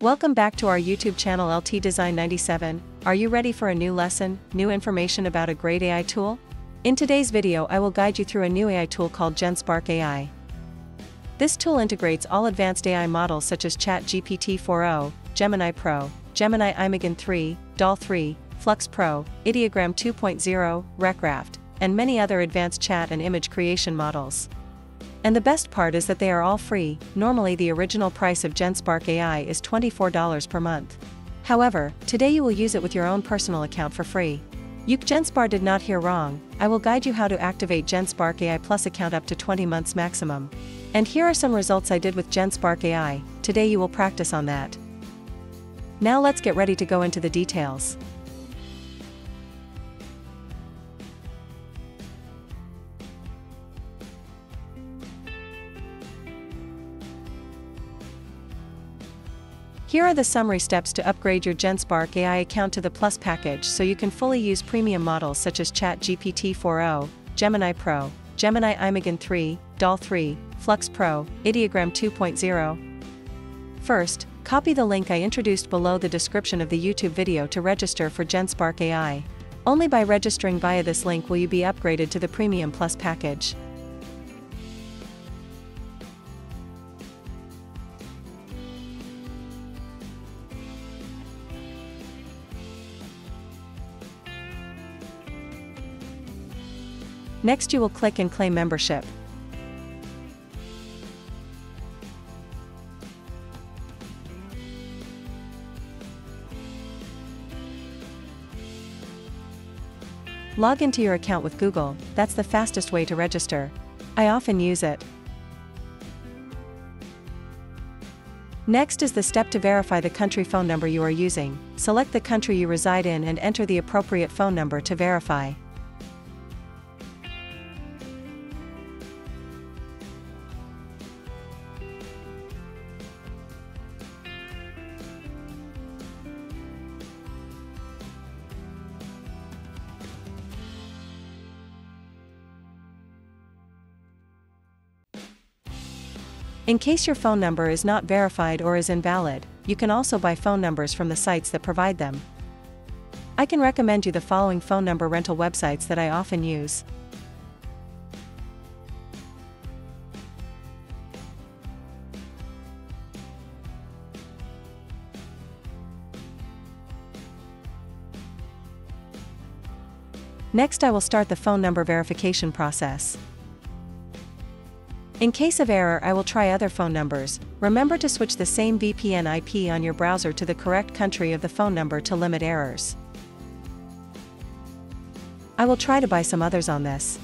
Welcome back to our YouTube channel LT Design 97. Are you ready for a new lesson, new information about a great AI tool? In today's video I will guide you through a new AI tool called GenSpark AI. This tool integrates all advanced AI models such as ChatGPT 4o, Gemini Pro, Gemini Imagen 3, DALL 3, Flux Pro, Ideogram 2.0, RecRaft, and many other advanced chat and image creation models. And the best part is that they are all free, normally the original price of GenSpark AI is $24 per month. However, today you will use it with your own personal account for free. You GenSpark did not hear wrong, I will guide you how to activate GenSpark AI Plus account up to 20 months maximum. And here are some results I did with GenSpark AI, today you will practice on that. Now let's get ready to go into the details. Here are the summary steps to upgrade your GenSpark AI account to the Plus package so you can fully use premium models such as ChatGPT 4o, Gemini Pro, Gemini Imagen 3, DALL 3, Flux Pro, Ideogram 2.0. First, copy the link I introduced below the description of the YouTube video to register for GenSpark AI. Only by registering via this link will you be upgraded to the Premium Plus package. Next you will click and claim membership. Log into your account with Google, that's the fastest way to register. I often use it. Next is the step to verify the country phone number you are using. Select the country you reside in and enter the appropriate phone number to verify. In case your phone number is not verified or is invalid, you can also buy phone numbers from the sites that provide them. I can recommend you the following phone number rental websites that I often use. Next I will start the phone number verification process. In case of error I will try other phone numbers, remember to switch the same VPN IP on your browser to the correct country of the phone number to limit errors. I will try to buy some others on this.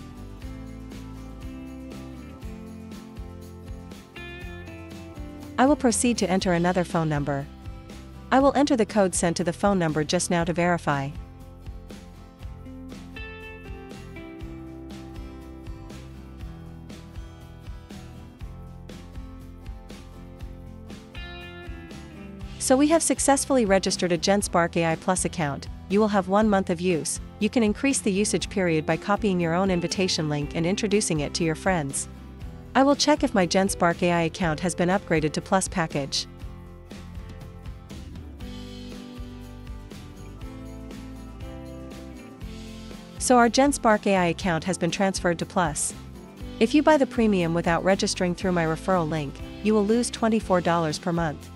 I will proceed to enter another phone number. I will enter the code sent to the phone number just now to verify. So we have successfully registered a GenSpark AI Plus account, you will have one month of use, you can increase the usage period by copying your own invitation link and introducing it to your friends. I will check if my GenSpark AI account has been upgraded to Plus package. So our GenSpark AI account has been transferred to Plus. If you buy the premium without registering through my referral link, you will lose $24 per month.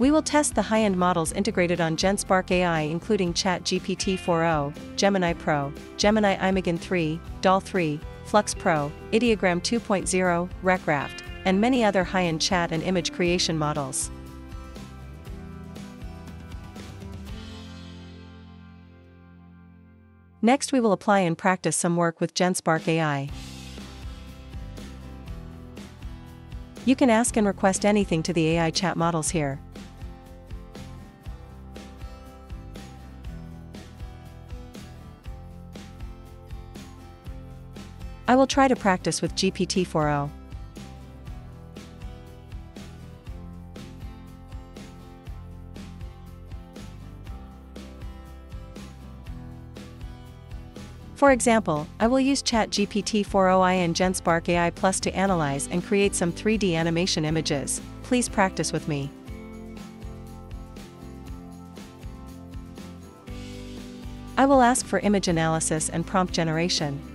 We will test the high-end models integrated on GenSpark AI including ChatGPT 4o, Gemini Pro, Gemini Imagen 3, DALL 3, Flux Pro, Ideogram 2.0, RecRaft, and many other high-end chat and image creation models. Next we will apply and practice some work with GenSpark AI. You can ask and request anything to the AI chat models here. I will try to practice with GPT-4o. For example, I will use ChatGPT 4o and GenSpark AI Plus to analyze and create some 3D animation images. Please practice with me. I will ask for image analysis and prompt generation.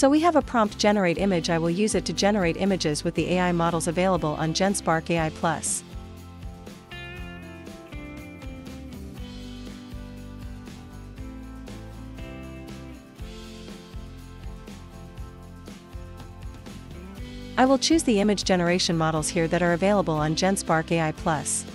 So we have a prompt generate image I will use it to generate images with the AI models available on GenSpark AI Plus. I will choose the image generation models here that are available on GenSpark AI Plus.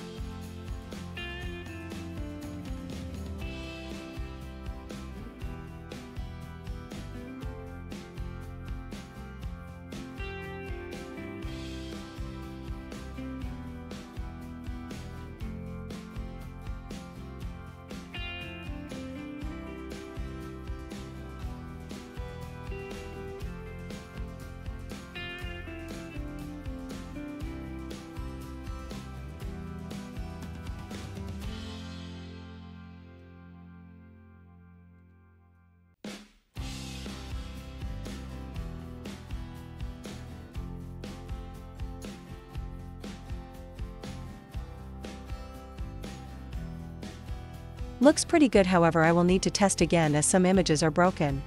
Looks pretty good however I will need to test again as some images are broken.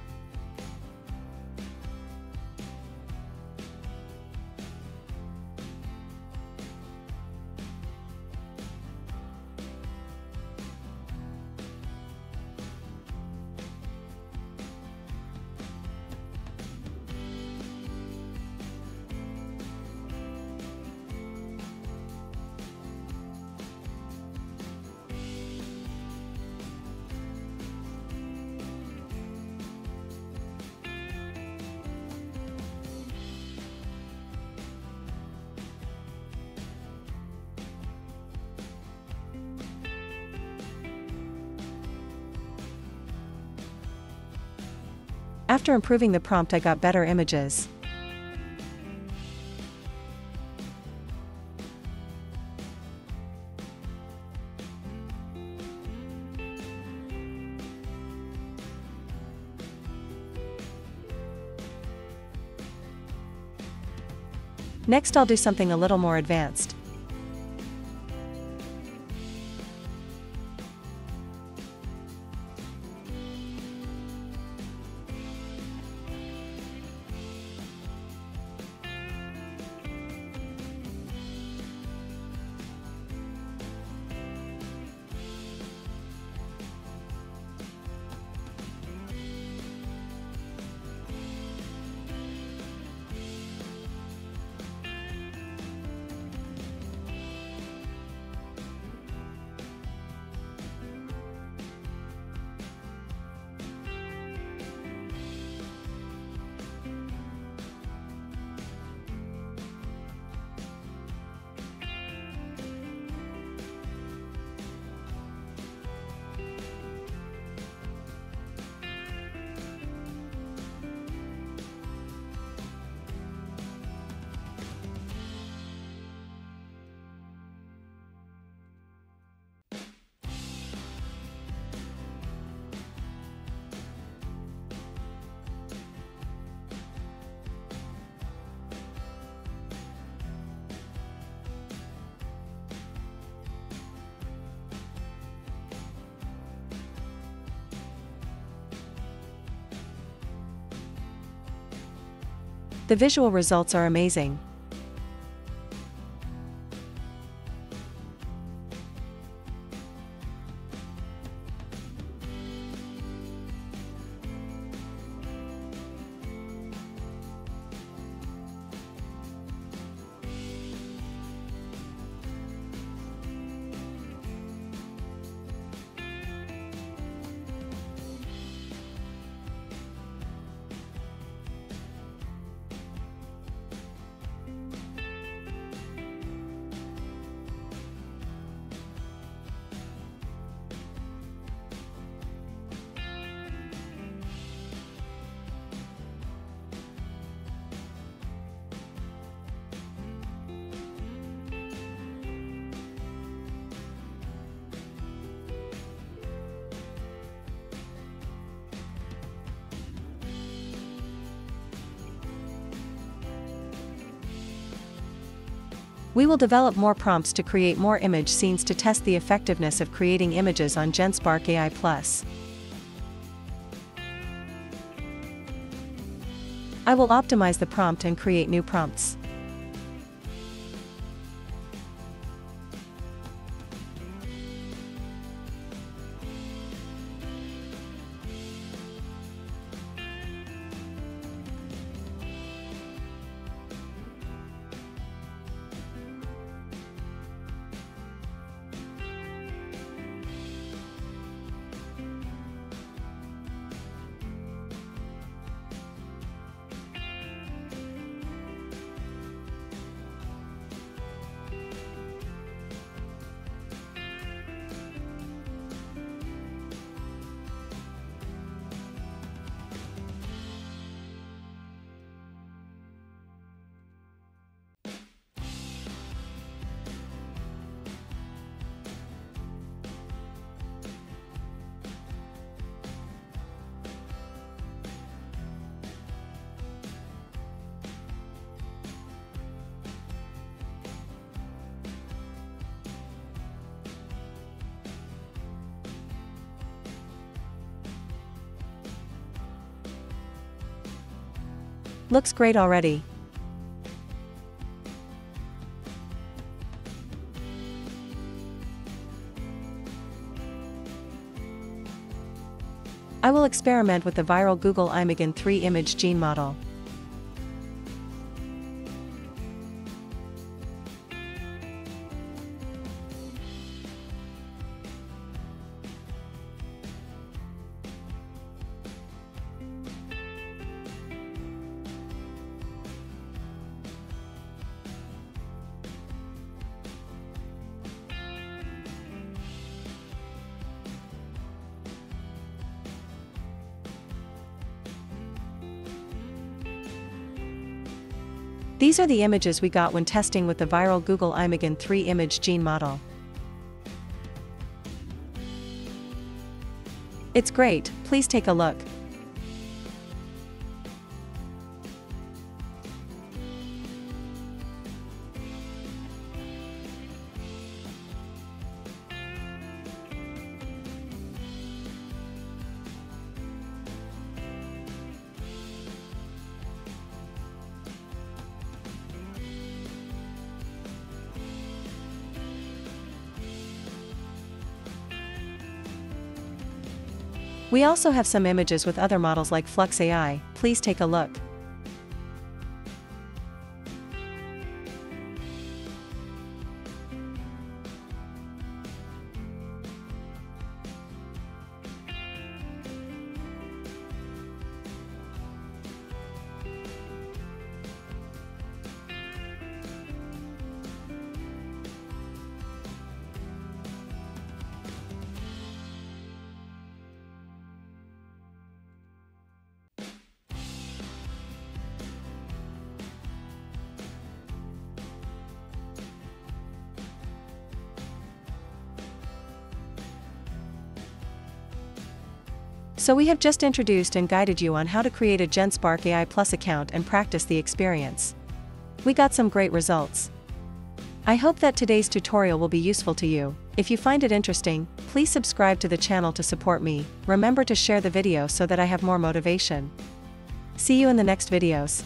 After improving the prompt I got better images. Next I'll do something a little more advanced. The visual results are amazing. We will develop more prompts to create more image scenes to test the effectiveness of creating images on GenSpark AI+. I will optimize the prompt and create new prompts. Looks great already. I will experiment with the viral Google Imagen 3 image gene model. These are the images we got when testing with the viral Google Imagen 3 image gene model. It's great, please take a look. We also have some images with other models like Flux AI, please take a look. So we have just introduced and guided you on how to create a GenSpark AI Plus account and practice the experience. We got some great results. I hope that today's tutorial will be useful to you. If you find it interesting, please subscribe to the channel to support me, remember to share the video so that I have more motivation. See you in the next videos.